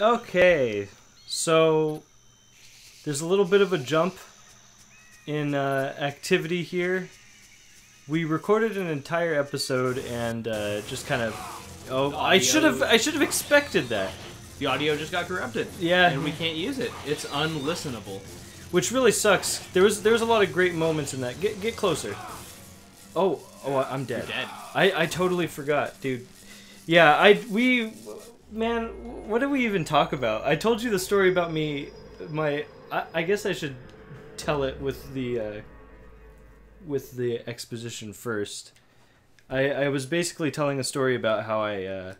Okay, so there's a little bit of a jump in uh, activity here. We recorded an entire episode and uh, just kind of. Oh, I should have. I should have expected that. The audio just got corrupted. Yeah. And we can't use it. It's unlistenable. which really sucks. There was there was a lot of great moments in that. Get get closer. Oh oh, I'm dead. You're dead. I I totally forgot, dude. Yeah, I we man, what did we even talk about? I told you the story about me. My I, I guess I should tell it with the uh, with the exposition first. I I was basically telling a story about how I uh,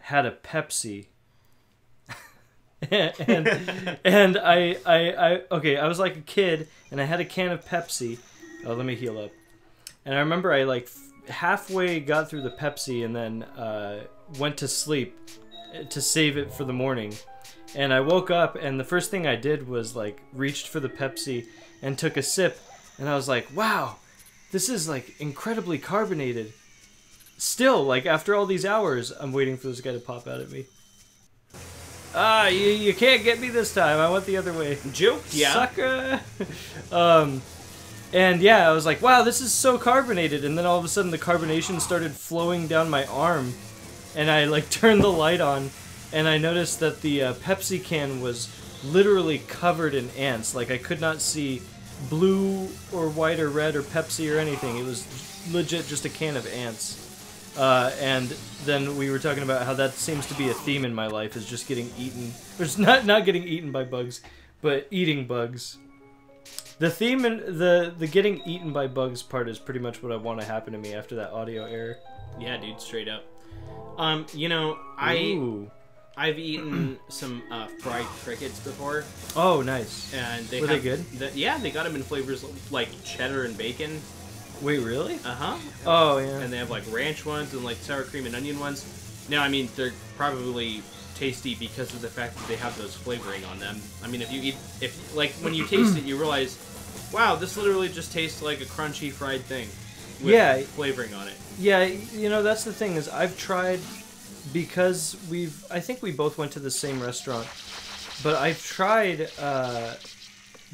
had a Pepsi. and and I, I I okay, I was like a kid and I had a can of Pepsi. Oh, let me heal up. And I remember I like halfway got through the Pepsi and then uh, went to sleep to save it for the morning. And I woke up and the first thing I did was like reached for the Pepsi and took a sip and I was like, "Wow, this is like incredibly carbonated." Still, like after all these hours, I'm waiting for this guy to pop out at me. Ah, you, you can't get me this time. I went the other way. Joke? Yeah. Sucker. um, and yeah, I was like, wow, this is so carbonated. And then all of a sudden, the carbonation started flowing down my arm, and I like turned the light on, and I noticed that the uh, Pepsi can was literally covered in ants. Like I could not see blue or white or red or Pepsi or anything. It was legit just a can of ants. Uh, and then we were talking about how that seems to be a theme in my life is just getting eaten. Or not not getting eaten by bugs, but eating bugs. The theme and the the getting eaten by bugs part is pretty much what I want to happen to me after that audio error. Yeah, dude, straight up. Um, you know, I Ooh. I've eaten some uh, fried crickets before, Oh, nice. and they Were they good? the- yeah, they got them in flavors like cheddar and bacon. Wait, really? Uh huh. Oh, yeah. And they have like ranch ones and like sour cream and onion ones. Now, I mean, they're probably tasty because of the fact that they have those flavoring on them. I mean, if you eat, if like when you taste it, you realize, wow, this literally just tastes like a crunchy fried thing. With Yeah. flavoring on it. Yeah, you know that's the thing is I've tried because we've I think we both went to the same restaurant, but I've tried. uh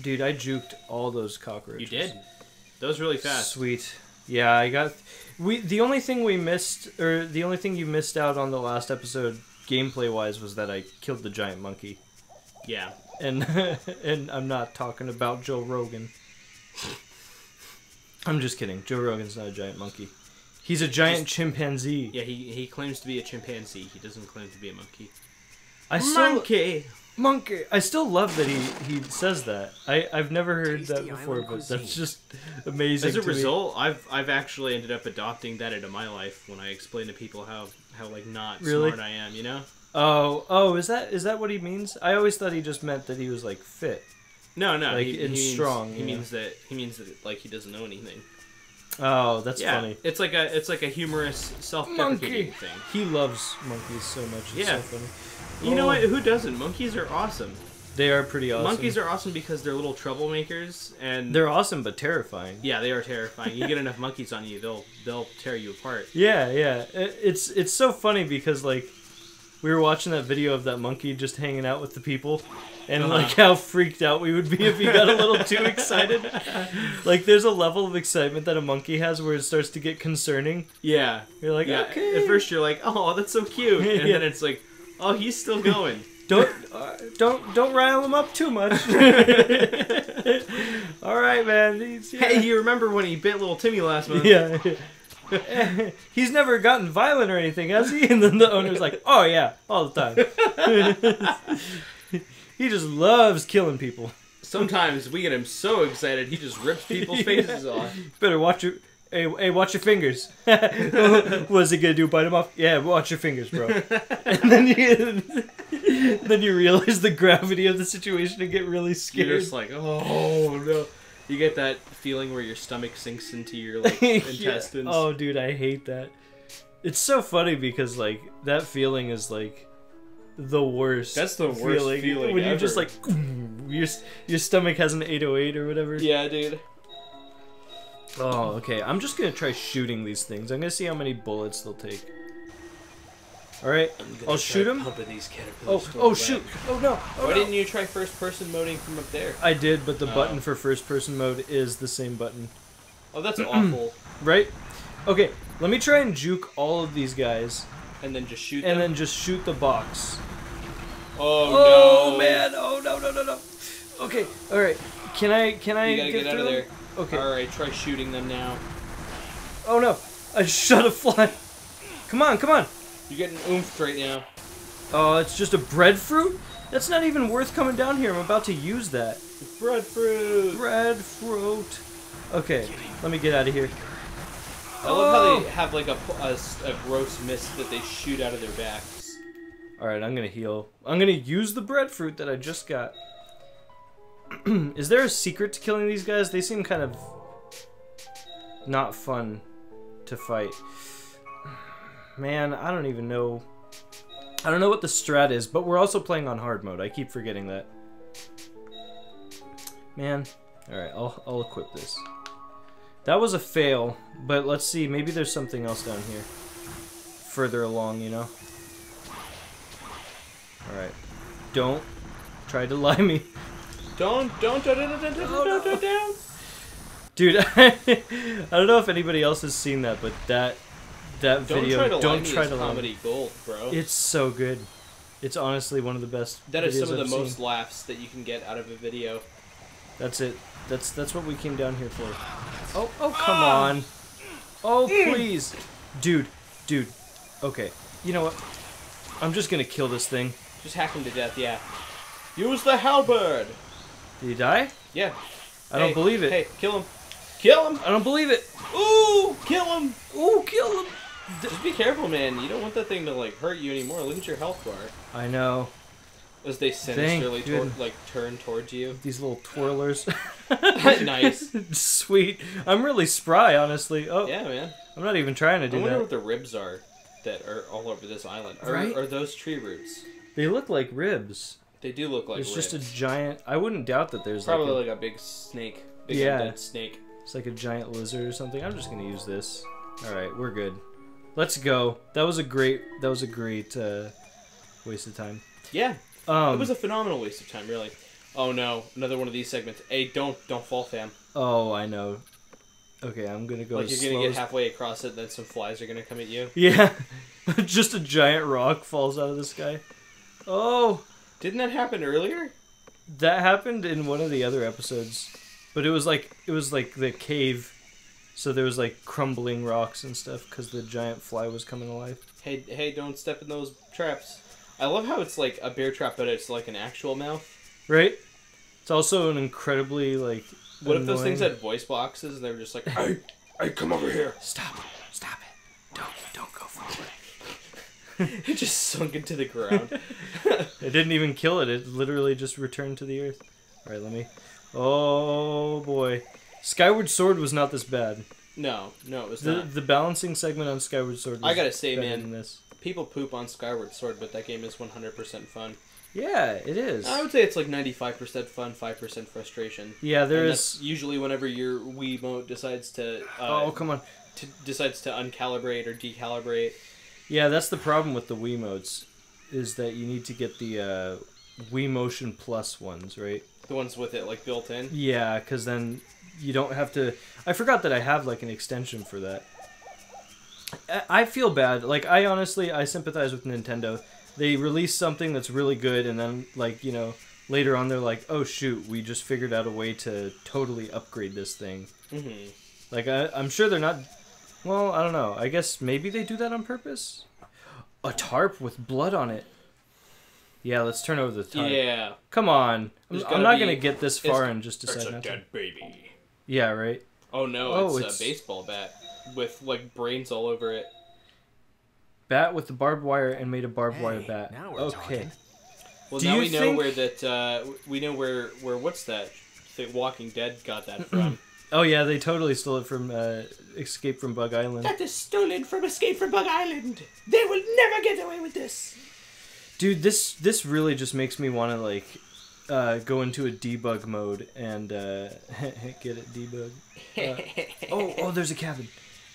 Dude, I juked all those cockroaches. You did. Those really fast. Sweet. Yeah, I got. We the only thing we missed, or the only thing you missed out on the last episode, gameplay wise, was that I killed the giant monkey, Yeah. and and I'm not talking about Joe Rogan. I'm just kidding. Joe Rogan's not a giant monkey. He's a giant chimpanzee. Yeah, he, he claims to be a chimpanzee. He doesn't claim to be a monkey. I monkey. Monkey. I still love that he he says that. I I've never heard that before, but cuisine. that's just amazing. As a to me. result, I've I've actually ended up adopting that into my life when I explain to people how how like not Really? smart I am. You know? Oh oh, is that is that what he means? I always thought he just meant that he was like fit. No, no. Like, he, and he means, strong, He yeah. means that he means that like he doesn't know anything. Oh, that's yeah, funny. it's like a it's like a humorous self-deprecating thing. He loves monkeys so much. It's Yeah. so funny. You know Oh, what? Who doesn't? Monkeys are awesome. They are pretty awesome. Monkeys are awesome because they're little troublemakers and They're awesome but terrifying. yeah, they are terrifying. You get enough monkeys on you, they'll they'll tear you apart. Yeah, yeah. It's it's so funny because like we were watching that video of that monkey just hanging out with the people and Uh-huh. like how freaked out we would be if he got a little too excited. Like there's a level of excitement that a monkey has where it starts to get concerning. Yeah. You're like, yeah. okay. At first you're like, oh, that's so cute, and Yeah. then it's like, oh, he's still going. don't uh, don't don't rile him up too much. All right, man. Yeah. hey, you remember when he bit little Timmy last month? yeah. He's never gotten violent or anything, has he? And then the owner's like, "Oh yeah, all the time." he just loves killing people. Sometimes we get him so excited he just rips people's faces off. Better watch your. Hey, hey, watch your fingers. What's he gonna do? Bite him off? Yeah, watch your fingers, bro. and then you, then you realize the gravity of the situation and get really scared. You're just like, oh no. You get that feeling where your stomach sinks into your like intestines. Yeah. Oh, dude, I hate that. It's so funny because like that feeling is like the worst. That's the worst feeling when you just like your your stomach has an 808 or whatever. Yeah, dude. Oh, okay. I'm just gonna try shooting these things. I'm gonna see how many bullets they'll take. All right, I'm gonna I'll shoot him. Pumping these Oh, oh shoot! Oh no! Oh, Why no. didn't you try first person moding from up there? I did, but the Oh. button for first person mode is the same button, Oh, that's awful. right? Okay, let me try and juke all of these guys, And then just shoot and them. then just shoot the box. oh, Oh, no. man! Oh no no no no! Okay, all right. Can I can I You gotta get, out through of there. Okay. All right, try shooting them now. Oh no! I shot a fly. Come on, come on! You're getting oomphed right now. Oh, it's just a breadfruit? That's not even worth coming down here. I'm about to use that. Breadfruit. Breadfruit. Okay, let me get out of here. I love how Oh. they have like a a gross mist that they shoot out of their backs. Alright, I'm gonna heal. I'm gonna use the breadfruit that I just got. Is there a secret to killing these guys? They seem kind of not fun to fight. Man, I don't even know. I don't know what the strat is, but we're also playing on hard mode. I keep forgetting that. Man. Alright, I'll, I'll equip this. That was a fail, but let's see. Maybe there's something else down here. Further along, you know? Alright. Don't try to lie me. Don't, don't, don't, don't, don't, don't, Oh, don't, don't, don't. Dude, I don't know if anybody else has seen that, but that that Don't video try to don't me try to lie me. comedy gold, bro. It's so good. It's honestly one of the best. that is some of the I've most seen. laughs that you can get out of a video. That's it. That's that's what we came down here for. Oh oh come Ah! on. Oh Mm. please, dude, dude. Okay, you know what? I'm just gonna kill this thing. Just hack him to death, yeah. Use the halberd. Did he die? Yeah. I don't believe it. Hey, kill him. Kill him. I don't believe it. Ooh, kill him. Ooh, kill him. Just be careful, man. You don't want that thing to like hurt you anymore. Look at your health bar I know as they sinisterly tor- like turn towards you. these little twirlers. nice. Sweet. I'm really spry, honestly. Oh, Yeah, man. I'm not even trying to do that. I wonder that. what the ribs are that are all over this island. Are, Right? are those tree roots? They look like ribs. They do look like It's just a giant. I wouldn't doubt that there's Probably like, a, like a big snake. Big Yeah. snake. it's like a giant lizard or something. I'm just gonna use this. All right, we're good. Let's go. That was a great. That was a great uh, waste of time. Yeah, Um. it was a phenomenal waste of time, really. Oh no, another one of these segments. Hey, don't don't fall, fam. oh, I know. Okay, I'm gonna go like you're gonna get halfway across it, and then some flies are gonna come at you. Yeah, just a giant rock falls out of the sky. Oh, Didn't that happen earlier? that happened in one of the other episodes, but it was like it was like the cave, so there was like crumbling rocks and stuff because the giant fly was coming alive. Hey, hey, don't step in those traps. I love how it's like a bear trap, but it's like an actual mouth. Right? It's also an incredibly like. What if those things had voice boxes and they were just like, "Hey, hey, come over here"? Stop! Stop it! Don't don't go for it. It just sunk into the ground. It didn't even kill it. It literally just returned to the earth. All right, let me. Oh boy, Skyward Sword was not this bad. no, no, it was The not. the balancing segment on Skyward Sword. I gotta say, man, this. People poop on Skyward Sword, but that game is 100% fun. Yeah, it is. I would say it's like 95% fun, 5% frustration. Yeah, there is. usually whenever your Wiimote decides to, uh, Oh come on. to decides to uncalibrate or decalibrate. Yeah, that's the problem with the Wiimotes, is that you need to get the uh, Wii Motion Plus ones, right? The ones with it like built in. Yeah, because then you don't have to. I forgot that I have like an extension for that. I- I feel bad. Like I honestly, I sympathize with Nintendo. They release something that's really good, and then like you know later on they're like, oh shoot, we just figured out a way to totally upgrade this thing. hmm Like I, I'm sure they're not. Well, I don't know. I guess maybe they do that on purpose. A tarp with blood on it. Yeah, let's turn over the tarp. Yeah. Come on. I'm, There's I'm not be- gonna get this far it's- and just decide not to. baby. Yeah, right. Oh no, Oh, it's, it's- a baseball bat with like brains all over it. Bat with the barbed wire and made a barbed wire bat. now we're okay. talking. Well, Do now you we know where that uh, we know where where what's that? The Walking Dead got that from. Oh yeah, they totally stole it from uh, Escape from Bug Island. is stolen from Escape from Bug Island. They will never get away with this. Dude, this this really just makes me want to like uh, go into a debug mode and uh, get it debug. Uh, oh, oh, there's a cabin.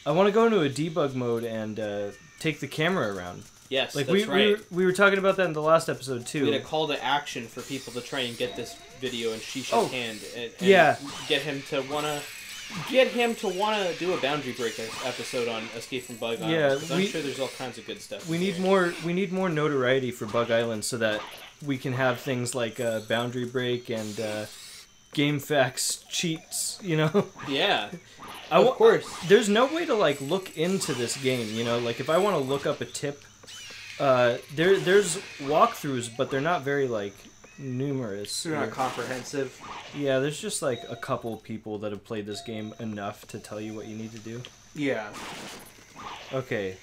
I want to go into a debug mode and uh, take the camera around. Yes, Like that's we, right. we were, we were talking about that in the last episode too. We had a call to action for people to try and get this video in Shesez's Oh, hand and, and yeah. get him to wanna get him to wanna do a boundary break episode on Escape from Bug Island. Yeah, 'cause I'm sure there's all kinds of good stuff. We need there. more. We need more notoriety for Bug Island so that we can have things like uh, Boundary Break and uh, GameFAQs cheats. You know, Yeah, I of course. there's no way to like look into this game. You know, like if I want to look up a tip, uh, there there's walkthroughs, but they're not very like numerous. They're not comprehensive. Yeah, there's just like a couple people that have played this game enough to tell you what you need to do. Yeah, Okay,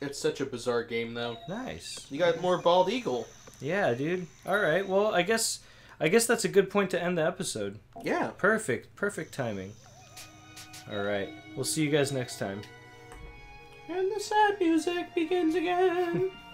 it's such a bizarre game though. nice. You got more bald eagle. Yeah, dude. All right. Well, I guess I guess that's a good point to end the episode. Yeah. Perfect. Perfect timing. All right. We'll see you guys next time. And the sad music begins again.